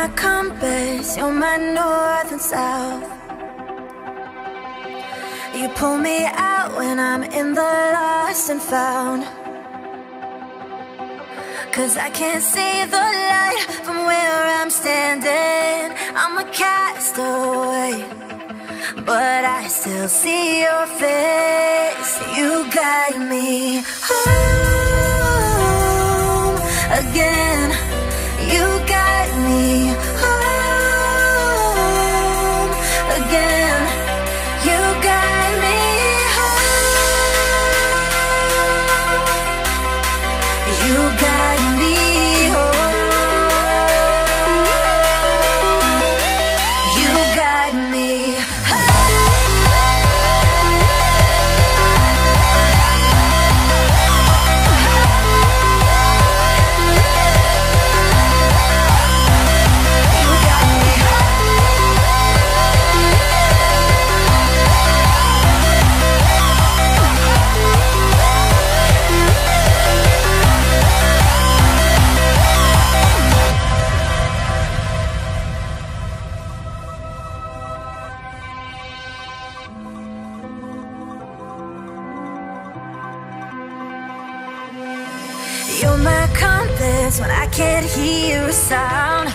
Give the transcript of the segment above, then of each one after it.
my compass, you're my north and south. You pull me out when I'm in the lost and found. Cause I can't see the light from where I'm standing. I'm a castaway, but I still see your face. You guide me home again. You guide me sound.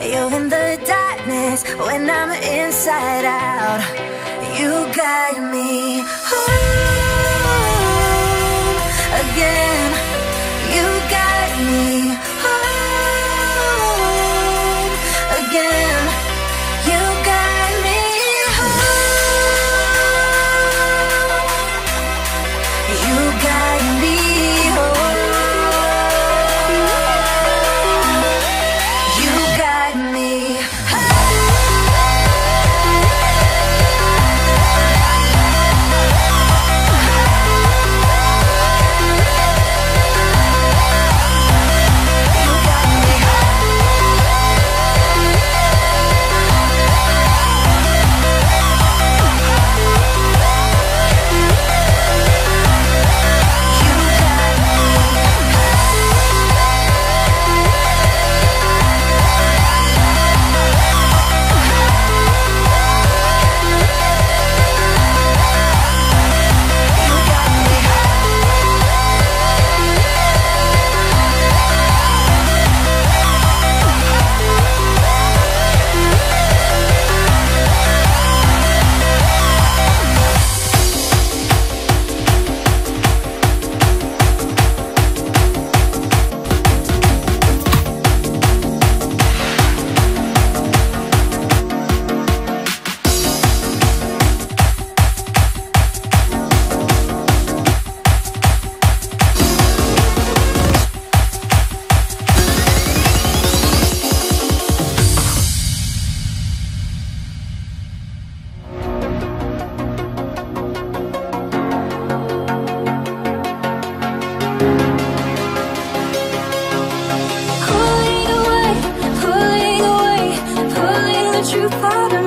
You're in the darkness when I'm inside out. You guide me home you thought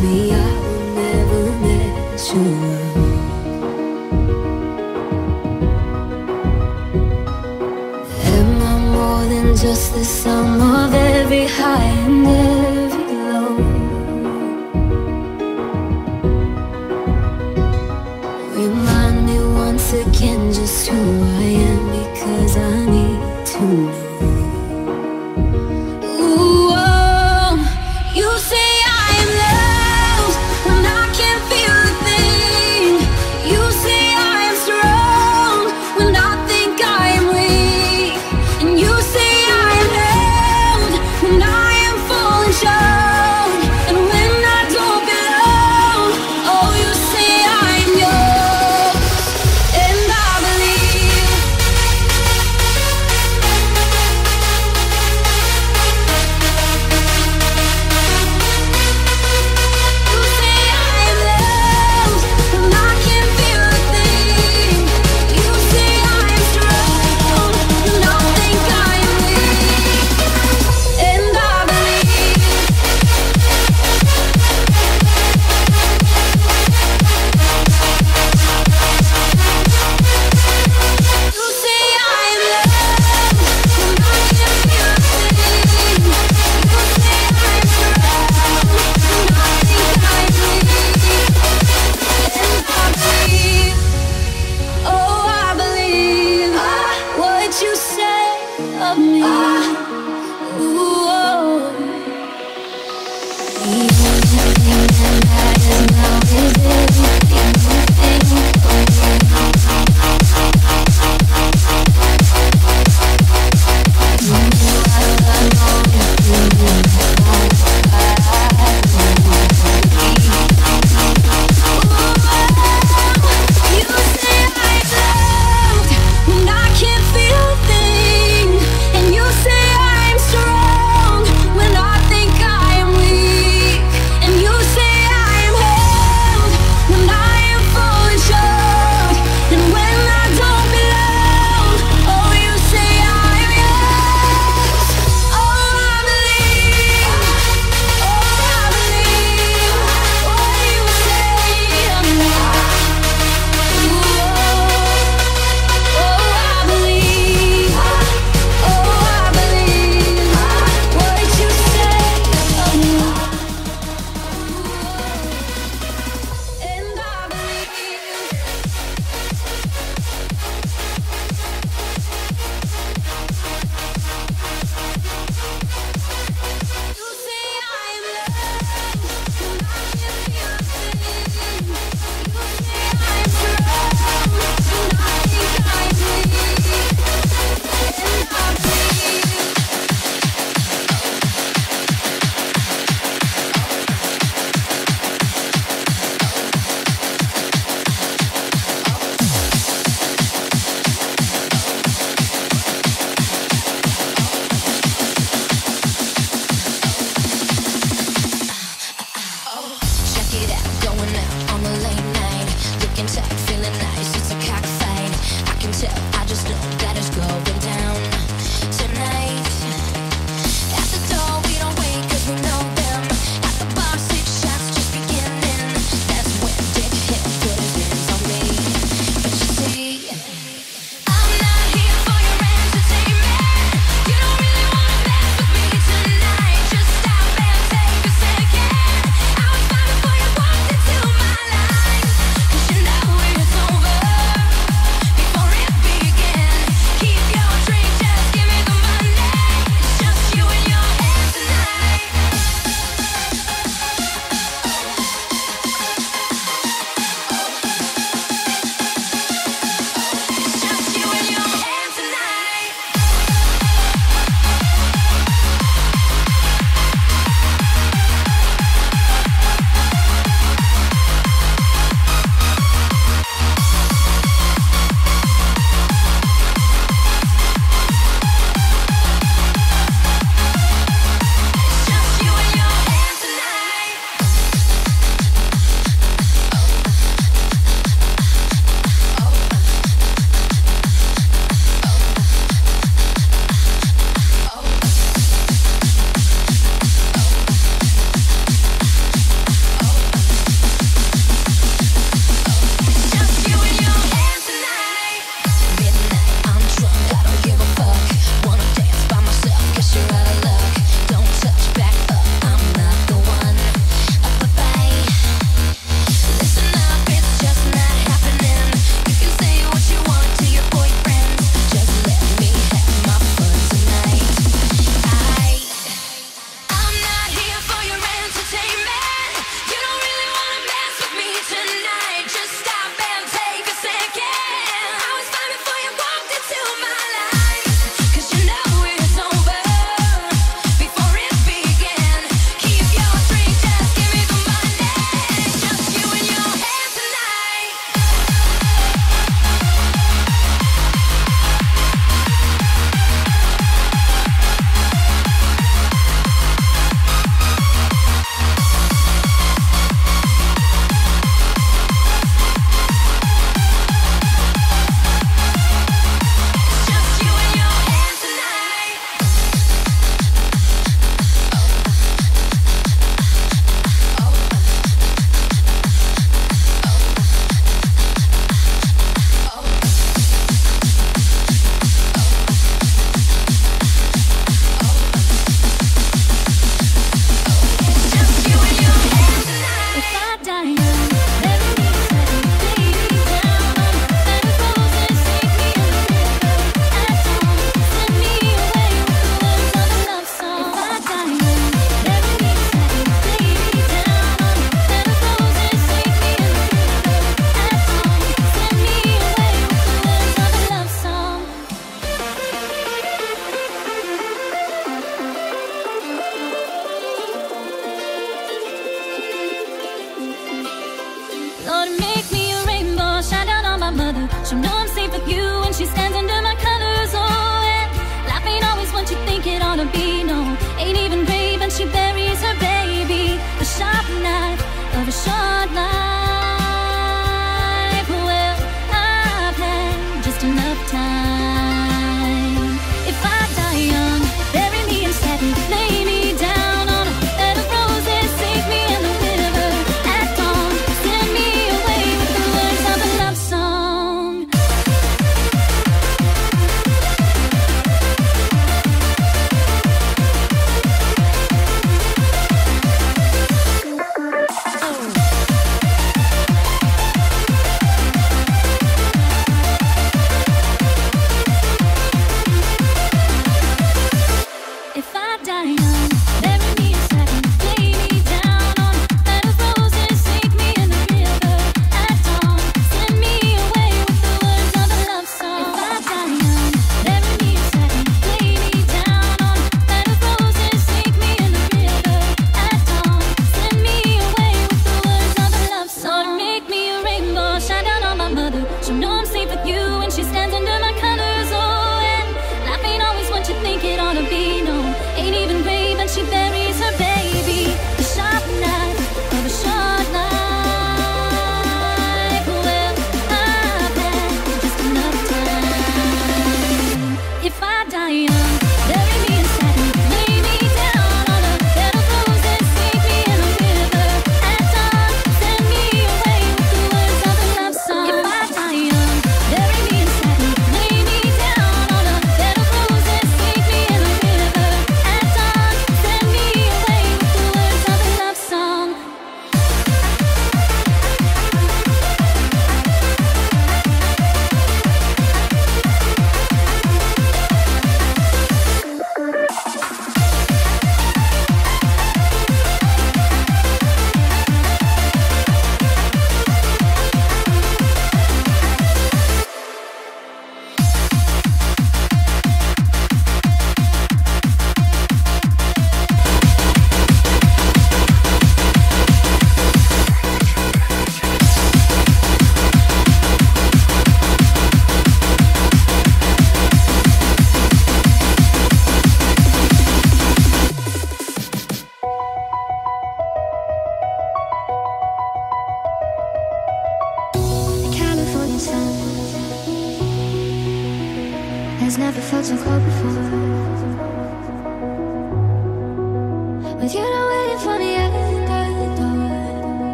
me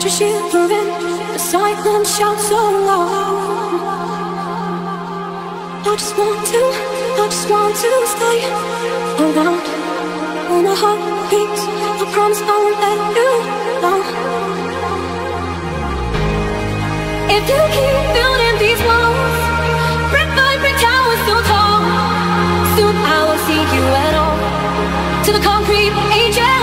heard you shivering, the silent shouts so loud. I just want to, I just want to stay around. When my heart beats, I promise I won't let you down. If you keep building these walls, brick by brick towers so tall, soon I won't see you at all. To the concrete ages.